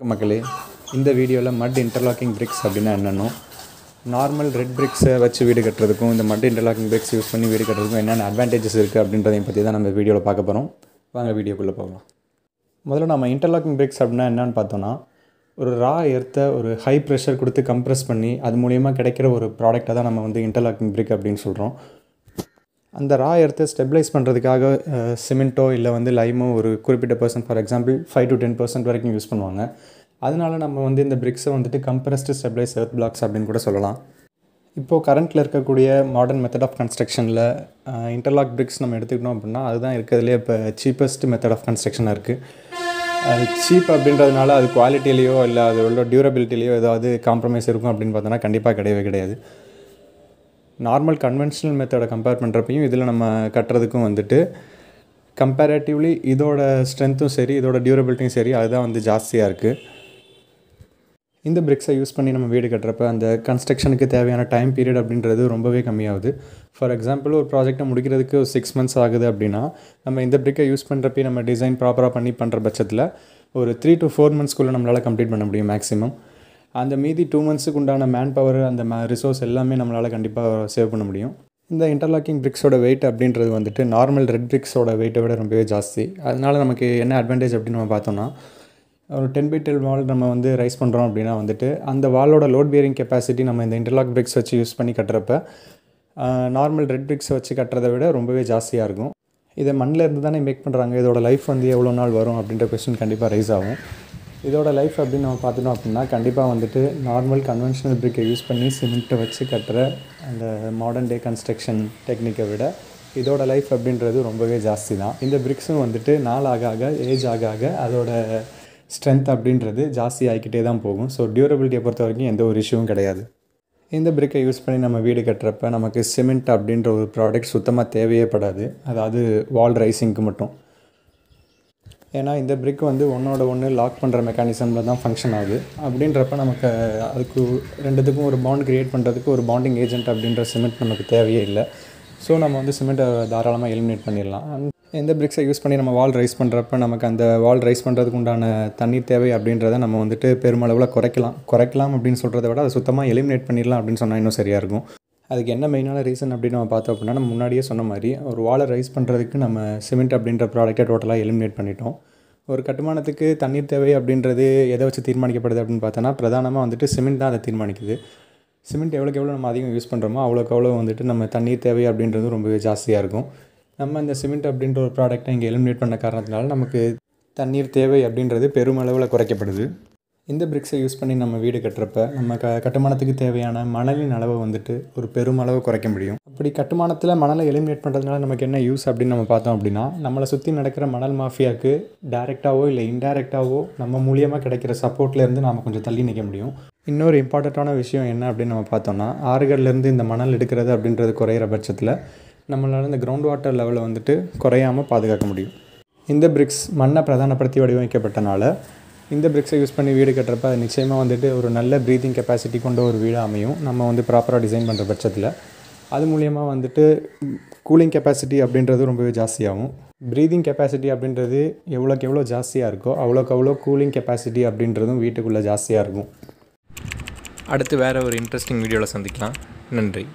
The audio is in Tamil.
மக்களே இந்த வீடியோவில் மட் இன்டர்லாக்கிங் பிரிக்ஸ் அப்படின்னா என்னென்னோ? நார்மல் ரெட் பிரிக்ஸை வச்சு வீடு கட்டுறதுக்கும் இந்த மட் இன்டர்லாக்கிங் பிரிக்ஸ் யூஸ் பண்ணி வீடு கட்டுறதுக்கும் என்னென்ன அட்வான்டேஜஸ் இருக்குது அப்படின்றதையும் பற்றி தான் நம்ம வீடியோவில் பார்க்க போகிறோம் வாங்க வீடியோக்குள்ளே போகலாம். முதல்ல நம்ம இன்டர்லாக்கிங் பிரிக்ஸ் அப்படின்னா என்னென்னு பார்த்தோன்னா ஒரு ரா எர்த்தை ஒரு ஹை ப்ரெஷர் கொடுத்து கம்ப்ரெஸ் பண்ணி அது மூலியமாக கிடைக்கிற ஒரு ப்ராடக்ட்டை தான் நம்ம வந்து இன்டர்லாக்கிங் பிரிக் அப்படின்னு சொல்கிறோம் அந்த ரா எர்த்தை ஸ்டெபிலைஸ் பண்ணுறதுக்காக சிமெண்ட்டோ இல்லை வந்து லைமோ ஒரு குறிப்பிட்ட percent for example five to ten percent வரைக்கும் யூஸ் பண்ணுவாங்க. அதனால நம்ம வந்து இந்த பிரிக்ஸை வந்துட்டு கம்ப்ரஸ்டு ஸ்டெபிலைஸ் எர்த் பிளாக்ஸ் அப்படின்னு கூட சொல்லலாம். இப்போது கரண்ட்டில் இருக்கக்கூடிய மாடர்ன் மெத்தட் ஆஃப் கன்ஸ்ட்ரக்ஷனில் இன்டர்லாக் பிரிக்ஸ் நம்ம எடுத்துக்கிட்டோம் அப்படின்னா அதுதான் இருக்கிறதுலே இப்போ சீப்பஸ்ட் மெத்தட் ஆஃப் கன்ஸ்ட்ரக்ஷனாக இருக்குது அது சீப் அப்படின்றதுனால அது குவாலிட்டிலேயோ இல்லை அதோட டியூரபிலிட்டிலேயோ ஏதாவது காம்ப்ரமைஸ் இருக்கும் அப்படின்னு பார்த்தோன்னா கண்டிப்பாக கிடையவே கிடையாது. நார்மல் கன்வென்ஷனல் மெத்தடை கம்பேர் பண்ணுறப்பையும் இதில் நம்ம கட்டுறதுக்கும் வந்துட்டு கம்பேரேட்டிவ்லி இதோட ஸ்ட்ரென்த்தும் சரி இதோட டியூரபிலிட்டியும் சரி அதுதான் வந்து ஜாஸ்தியாக இருக்குது இந்த பிரிக்ஸை யூஸ் பண்ணி நம்ம வீடு கட்டுறப்ப அந்த கன்ஸ்ட்ரக்ஷனுக்கு தேவையான டைம் பீரியட் அப்படின்றது ரொம்பவே கம்மியாகுது. ஃபார் எக்ஸாம்பிள் ஒரு ப்ராஜெக்ட்டை முடிக்கிறதுக்கு ஒரு சிக்ஸ் மந்த்ஸ் ஆகுது அப்படின்னா நம்ம இந்த பிரிக்கை யூஸ் பண்ணுறப்பையும் நம்ம டிசைன் ப்ராப்பராக பண்ணி பண்ணுற பட்சத்தில் ஒரு த்ரீ டு ஃபோர் மந்த்ஸ்க்குள்ளே நம்மளால் கம்ப்ளீட் பண்ண முடியும் மேக்ஸிமம் அந்த மீதி டூ மந்த்ஸுக்கு உண்டான மேன் பவர் அந்த ரிசோர்ஸ் எல்லாமே நம்மளால் கண்டிப்பாக சேவ் பண்ண முடியும். இந்த இன்டர்லாக்கிங் பிரிக்ஸோட வெயிட் அப்படின்றது வந்துட்டு நார்மல் ரெட் பிரிக்ஸோட வெயிட்டை விட ரொம்பவே ஜாஸ்தி. அதனால் நமக்கு என்ன அட்வான்டேஜ் அப்படின்னு நம்ம பார்த்தோம்னா ஒரு டென் பை டெல் வால் நம்ம வந்து ரைஸ் பண்ணுறோம் அப்படின்னா வந்துட்டு அந்த வாலோட லோட் பியரிங் கெப்பாசிட்டி நம்ம இந்த இன்டர்லாக் பிரிக்ஸ் வச்சு யூஸ் பண்ணி கட்டுறப்ப நார்மல் ரெட் பிரிக்ஸ் வச்சு கட்டுறதை விட ரொம்பவே ஜாஸ்தியாக இருக்கும். இதை மண்ணில் இருந்து தானே மேக் பண்ணுறாங்க இதோட லைஃப் வந்து எவ்வளோ நாள் வரும் அப்படின்ற கொஸ்டின் கண்டிப்பாக ரைஸ் ஆகும். இதோட லைஃப் அப்படின்னு நம்ம பார்த்துட்டோம் அப்படின்னா கண்டிப்பாக வந்துட்டு நார்மல் கன்வென்ஷனல் பிரிக்கை யூஸ் பண்ணி சிமெண்ட்டை வச்சு கட்டுற அந்த மாடர்ன் டே கன்ஸ்ட்ரக்ஷன் டெக்னிக்கை விட இதோட லைஃப் அப்படின்றது ரொம்பவே ஜாஸ்தி தான். இந்த பிரிக்ஸும் வந்துட்டு நாள் ஆக ஆக ஏஜ் ஆக ஆக அதோட ஸ்ட்ரென்த் அப்படின்றது ஜாஸ்தி ஆகிக்கிட்டே தான் போகும். ஸோ டியூரபிலிட்டியை பொறுத்த வரைக்கும் எந்த ஒரு இஷ்யூவும் கிடையாது. இந்த பிரிக்கை யூஸ் பண்ணி நம்ம வீடு கட்டுறப்ப நமக்கு சிமெண்ட் அப்படின்ற ஒரு ப்ராடக்ட் சுத்தமாக தேவையே படாது. அதாவது வால் ரைசிங்க்கு மட்டும். ஏன்னா இந்த பிரிக் வந்து ஒன்றோட ஒன்று லாக் பண்ணுற மெக்கானிசமில் தான் ஃபங்க்ஷன் ஆகுது. அப்படின்றப்ப நமக்கு அதுக்கு ரெண்டுத்துக்கும் ஒரு பாண்ட் க்ரியேட் பண்ணுறதுக்கு ஒரு பாண்டிங் ஏஜென்ட் அப்படின்ற சிமெண்ட் நமக்கு தேவையே இல்லை. ஸோ நம்ம வந்து சிமெண்ட்டை தாராளமாக எலிமினேட் பண்ணிடலாம். எந்த பிரிக்ஸை யூஸ் பண்ணி நம்ம வால் ரைஸ் பண்ணுறப்ப நமக்கு அந்த வால் ரைஸ் பண்ணுறதுக்கு உண்டான தண்ணீர் தேவை அப்படின்றத நம்ம வந்துட்டு பெருமளவில் குறைக்கலாம். குறைக்கலாம் அப்படின்னு சொல்கிறத விட அதை சுத்தமாக எலிமினேட் பண்ணிடலாம் அப்படின்னு சொன்னால் இன்னும் சரியாக இருக்கும். அதுக்கு என்ன மெயினான ரீசன் அப்படின்னு நம்ம பார்த்தோம் அப்படின்னா நம்ம முன்னாடியே சொன்ன மாதிரி ஒரு வாழை ரைஸ் பண்ணுறதுக்கு நம்ம சிமெண்ட் அப்படின்ற ப்ராடக்ட்டை டோட்டலாக எலிமினேட் பண்ணிட்டோம். ஒரு கட்டுமானத்துக்கு தண்ணீர் தேவை அப்படின்றது எதை வச்சு தீர்மானிக்கப்படுது அப்படின்னு பார்த்தோன்னா பிரதானமாக வந்துட்டு சிமெண்ட் தான் அதை தீர்மானிக்குது. சிமெண்ட் எவ்வளோக்கு எவ்வளோ நம்ம அதிகம் யூஸ் பண்ணுறோமோ அவ்வளோக்கு அவ்வளோ வந்துட்டு நம்ம தண்ணீர் தேவை அப்படின்றது ரொம்பவே ஜாஸ்தியாக இருக்கும். நம்ம இந்த சிமெண்ட் அப்படின்ற ஒரு ப்ராடக்ட்டை இங்கே எலிமினேட் பண்ண காரணத்தினால நமக்கு தண்ணீர் தேவை அப்படின்றது பெருமளவில் குறைக்கப்படுது. இந்த பிரிக்ஸை யூஸ் பண்ணி நம்ம வீடு கட்டுறப்ப நம்ம க கட்டுமானத்துக்கு தேவையான மணலின் அளவை வந்துட்டு ஒரு பெருமளவு குறைக்க முடியும். அப்படி கட்டுமானத்தில் மணலை எலிமினேட் பண்ணுறதுனால நமக்கு என்ன யூஸ் அப்படின்னு நம்ம பார்த்தோம் அப்படின்னா நம்மளை சுற்றி நடக்கிற மணல் மாஃபியாவுக்கு டேரெக்டாகவோ இல்லை இன்டேரக்டாவோ நம்ம மூலியமாக கிடைக்கிற சப்போர்ட்லேருந்து நாம் கொஞ்சம் தள்ளி நிற்க முடியும். இன்னொரு இம்பார்ட்டண்ட்டான விஷயம் என்ன அப்படின்னு நம்ம பார்த்தோம்னா ஆறுகள்லேருந்து இந்த மணல் எடுக்கிறது அப்படின்றது குறையிற பட்சத்தில் நம்மளால் இந்த கிரவுண்ட் வாட்டர் லெவலை வந்துட்டு குறையாமல் பாதுகாக்க முடியும். இந்த பிரிக்ஸ் மண்ணை பிரதானப்படுத்தி வடிவமைக்கப்பட்டனால இந்த பிரிக்ஸை யூஸ் பண்ணி வீடு கட்டுறப்ப அது நிச்சயமாக வந்துட்டு ஒரு நல்ல ப்ரீதிங் கெப்பாசிட்டி கொண்ட ஒரு வீடு அமையும். நம்ம வந்து ப்ராப்பராக டிசைன் பண்ணுற பட்சத்தில். அது மூலியமாக வந்துட்டு கூலிங் கெப்பாசிட்டி அப்படின்றது ரொம்பவே ஜாஸ்தியாகும். ப்ரீதிங் கெப்பாசிட்டி அப்படின்றது எவ்வளோக்கு எவ்வளோ ஜாஸ்தியாக இருக்கோ அவ்வளோக்கு அவ்வளோ கூலிங் கெப்பாசிட்டி அப்படின்றதும் வீட்டுக்குள்ளே ஜாஸ்தியாக இருக்கும். அடுத்து வேறு ஒரு இன்ட்ரெஸ்டிங் வீடியோவில் சந்திக்கலாம். நன்றி.